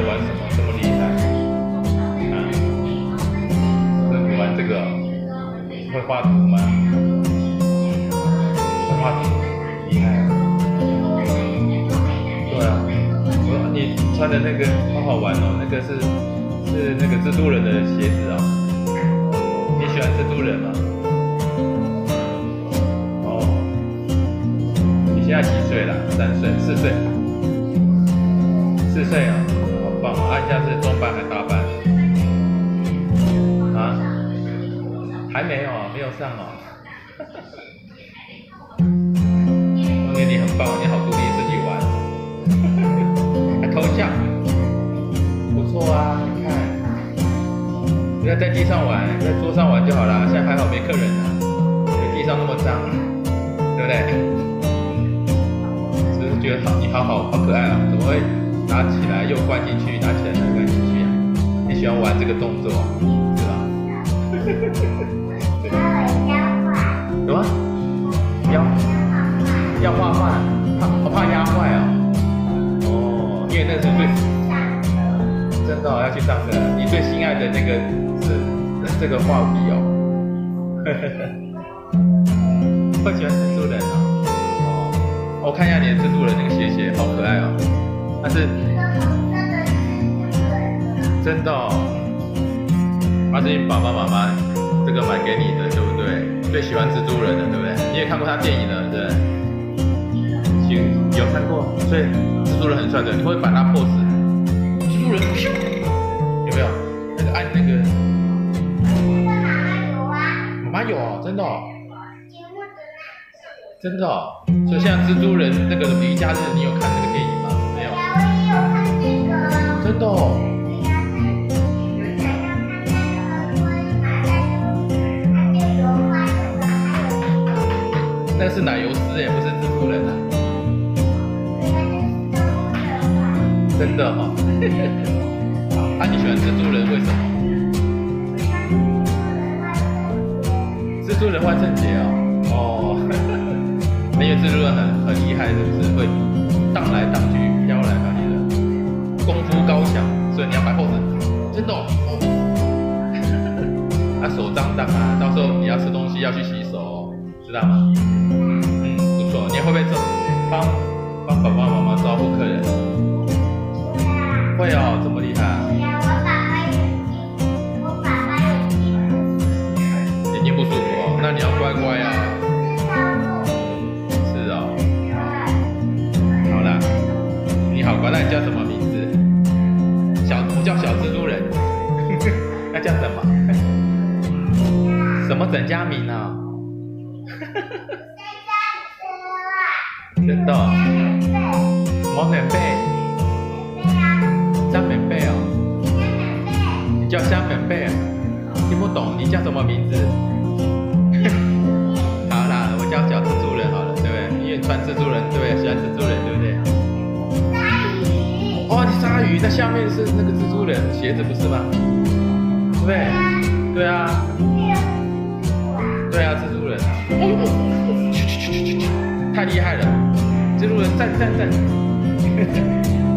你在玩什么？这么厉害。啊那你玩这个？会画图吗？会画图。厉害。啊对啊。我说你穿的那个好好玩哦那个是是那个蜘蛛人的鞋子哦你喜欢蜘蛛人吗？哦。你现在几岁了？三岁。四岁。四岁啊。上哦。梦妮你很棒，你好独立，自己玩，还偷笑，不错啊！你看，不要在地上玩，在桌上玩就好了。现在还好没客人呢，地上那么脏，对不对？是不是觉得好？你好好好可爱啊！怎么会拿起来又关进去，拿起来又关进去啊？你喜欢玩这个动作，是吧？有吗？要要画画，怕我怕压坏哦。哦，因为那是最真的哦要去上课。你最心爱的那个是这个画笔哦。会喜欢蜘蛛人哦。我看一下你的蜘蛛人那个鞋鞋，好可爱哦。但是真的哦，那是你爸爸妈妈这个买给你的，对不对？最喜欢蜘蛛人的，对不对？你也看过他电影了，对不对？行，有看过，所以蜘蛛人很帅的，你会把他 pose。蜘蛛人，咻，有没有？那个按那个，妈妈有哦，真的哦，真的哦。所以像蜘蛛人那个离家日，你有看那个电影吗？没有。我也有看这个真的哦。是奶油丝也不是蜘蛛人啊。真的哈、哦。啊，你喜欢蜘蛛人为什么？蜘蛛人万圣节哦。哦。因为蜘蛛人很很厉害，是不是会荡来荡去、飘来飘去的，功夫高强，所以你要摆 pose。真的哦。啊，手脏脏啊，到时候你要吃东西要去洗手，知道吗？你会不会走帮帮爸爸妈妈招呼客人？会哦，这么厉害。我爸爸眼睛我爸爸眼睛不舒服哦，那你要乖乖啊。是哦。好啦，你好乖，那你叫什么名字？小不叫小蜘蛛人，那叫什么？什么整家名啊？真的、哦？什么棉被？香棉被哦？你叫香棉被啊？听不懂，你叫什么名字？好啦，我叫小蜘蛛人好了，对不对？因为你穿蜘蛛人，对不对？喜欢蜘蛛人，对不对？哦，你鲨鱼，那下面是那个蜘蛛人鞋子，不是吗？对不对？对啊。对啊，蜘蛛人啊！哦哦，去去去去去去，太厉害了！蜘蛛人站站站！